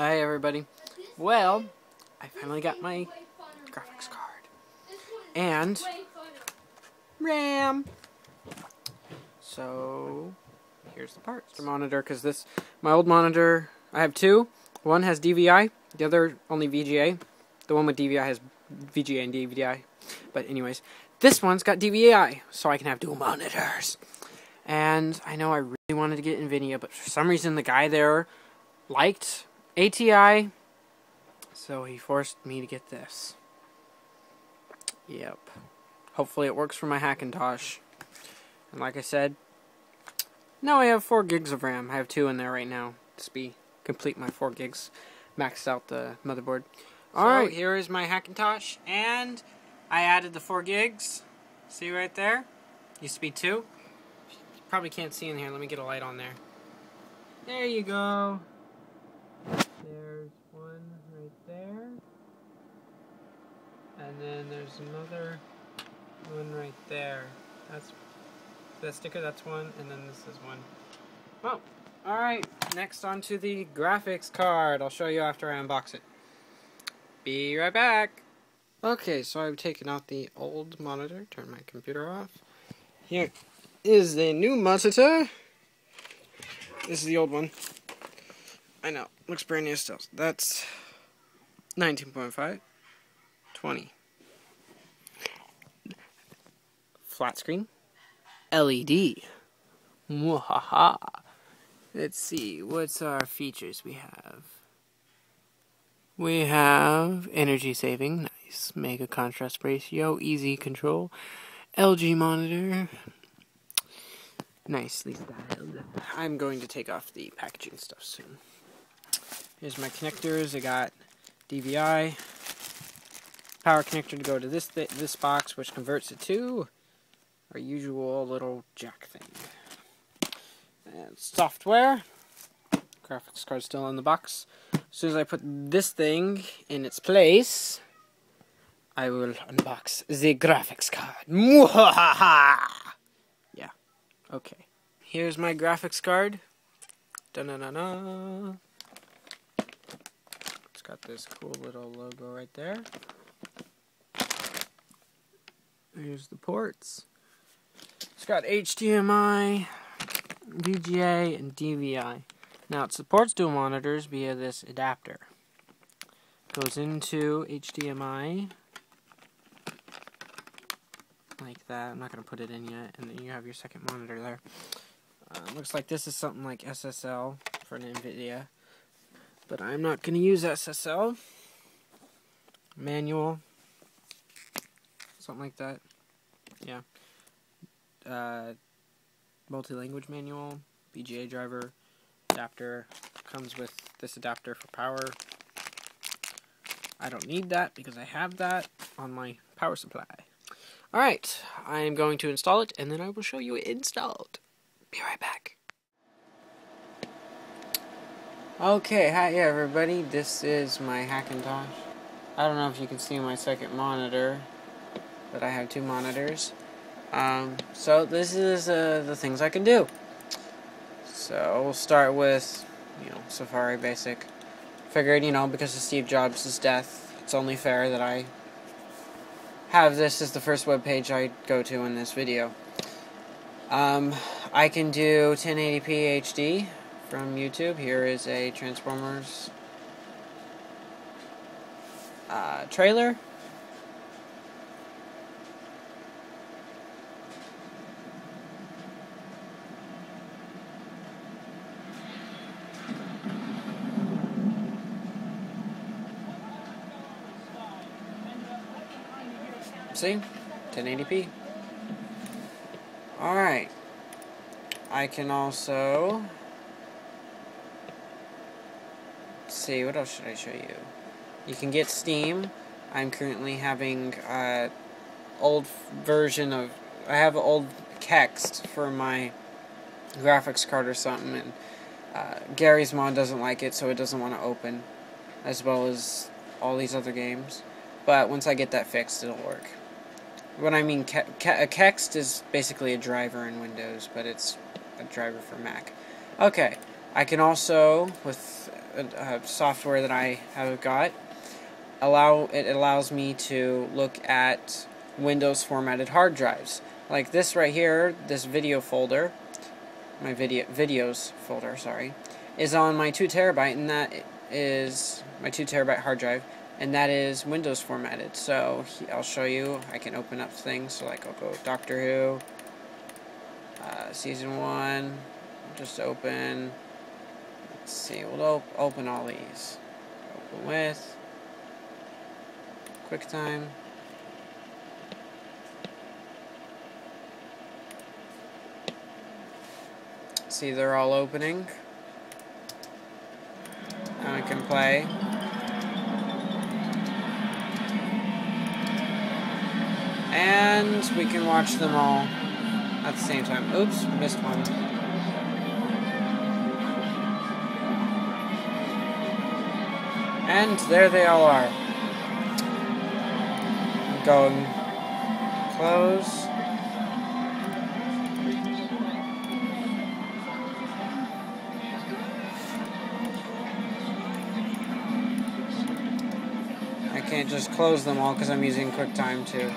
Hi everybody. Well, I finally got my graphics card. And RAM. So, here's the parts. The monitor, because this, my old monitor, I have two. One has DVI, the other only VGA. The one with DVI has VGA and DVI. But anyways, this one's got DVI, so I can have dual monitors. And I know I really wanted to get NVIDIA, but for some reason the guy there liked ATI, so he forced me to get this. Yep. Hopefully it works for my Hackintosh. And like I said, now I have 4 gigs of RAM. I have 2 in there right now Just be complete my 4 gigs. Maxed out the motherboard. Alright, so, here is my Hackintosh, and I added the 4 gigs. See right there? Used to be 2. Probably can't see in here. Let me get a light on there. There you go. There's one right there. And then there's another one right there. That's the sticker, that's one, and then this is one. Well, alright, next on to the graphics card. I'll show you after I unbox it. Be right back. Okay, so I've taken out the old monitor, turned my computer off. Here is the new monitor. This is the old one. I know, looks brand new still. That's 19.5, 20. Flat screen, LED. Mwahaha. Let's see, what's our features we have? We have energy saving, nice, mega contrast ratio, easy control, LG monitor, nicely styled. I'm going to take off the packaging stuff soon. Here's my connectors. I got DVI, power connector to go to this th this box, which converts it to our usual little jack thing. And software. Graphics card still in the box. As soon as I put this thing in its place, I will unbox the graphics card. Yeah. Okay. Here's my graphics card. Da na na na It's got this cool little logo right there. Here's the ports. Got HDMI, VGA, and DVI. Now it supports dual monitors via this adapter. Goes into HDMI like that. I'm not going to put it in yet. And then you have your second monitor there. Uh, looks like this is something like SSL for an NVIDIA. But I'm not going to use SSL. Manual. Something like that. Yeah. Uh, multi-language manual. VGA driver. Adapter. Comes with this adapter for power. I don't need that because I have that on my power supply. Alright, I am going to install it and then I will show you it installed. Be right back. Okay, hi everybody, this is my Hackintosh. I don't know if you can see my second monitor, but I have two monitors. Um, so this is uh, the things I can do. So we'll start with, you know, Safari Basic. Figured, you know, because of Steve Jobs' death, it's only fair that I have this as the first web page I go to in this video. Um, I can do 1080p HD from YouTube. Here is a Transformers uh, trailer. See? 1080p. Alright. I can also see, what else should I show you? You can get Steam. I'm currently having uh, old version of, I have old Kext for my graphics card or something, and uh, Garry's Mod doesn't like it, so it doesn't want to open, as well as all these other games. But once I get that fixed, it'll work. What I mean, a Kext is basically a driver in Windows, but it's a driver for Mac. Okay, I can also, with software that I have got allow it allows me to look at Windows formatted hard drives like this right here this video folder my video videos folder sorry is on my 2 terabyte and that is my 2 terabyte hard drive and that is Windows formatted. So I'll show you. I can open up things. So like I'll go Doctor Who uh, season 1 just open. Let's see. We'll op open all these. Open with. QuickTime see they're all opening. And I can play and we can watch them all at the same time. Oops missed one. And there they all are. Going close. I can't just close them all because I'm using QuickTime too.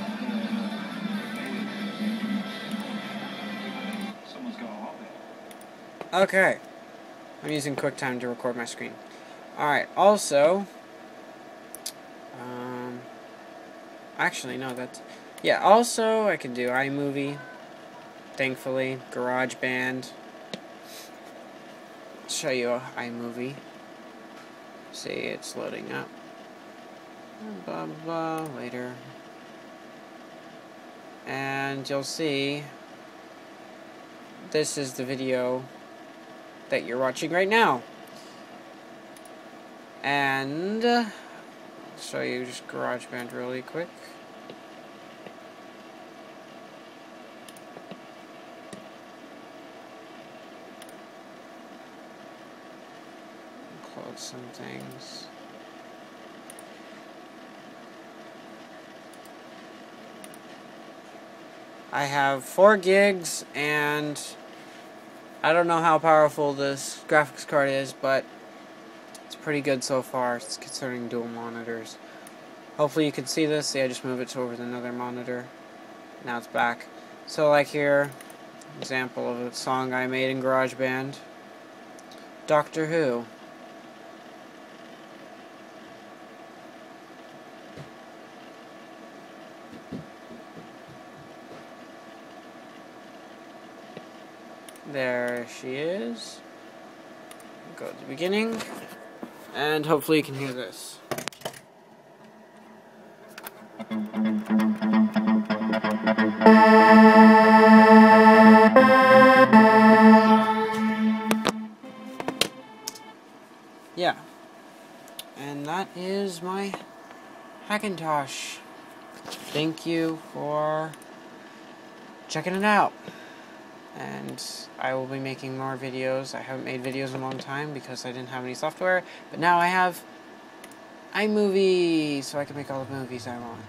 Okay. I'm using QuickTime to record my screen. Alright, also... Um, actually, no, that's... Yeah, also, I can do iMovie, thankfully, GarageBand. Show you iMovie. See, it's loading up Blah, blah blah later and you'll see this is the video that you're watching right now. And uh, show you just GarageBand really quick. Close some things. I have 4 gigs and I don't know how powerful this graphics card is, but it's pretty good so far concerning dual monitors. Hopefully you can see this. See, I just move it to over another monitor. Now it's back. So like here, example of a song I made in GarageBand. Doctor Who. There she is. Go to the beginning. And hopefully you can hear this. Yeah. And that is my Hackintosh. Thank you for checking it out and I will be making more videos. I haven't made videos in a long time because I didn't have any software, but now I have iMovie, so I can make all the movies I want.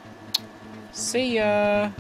See ya!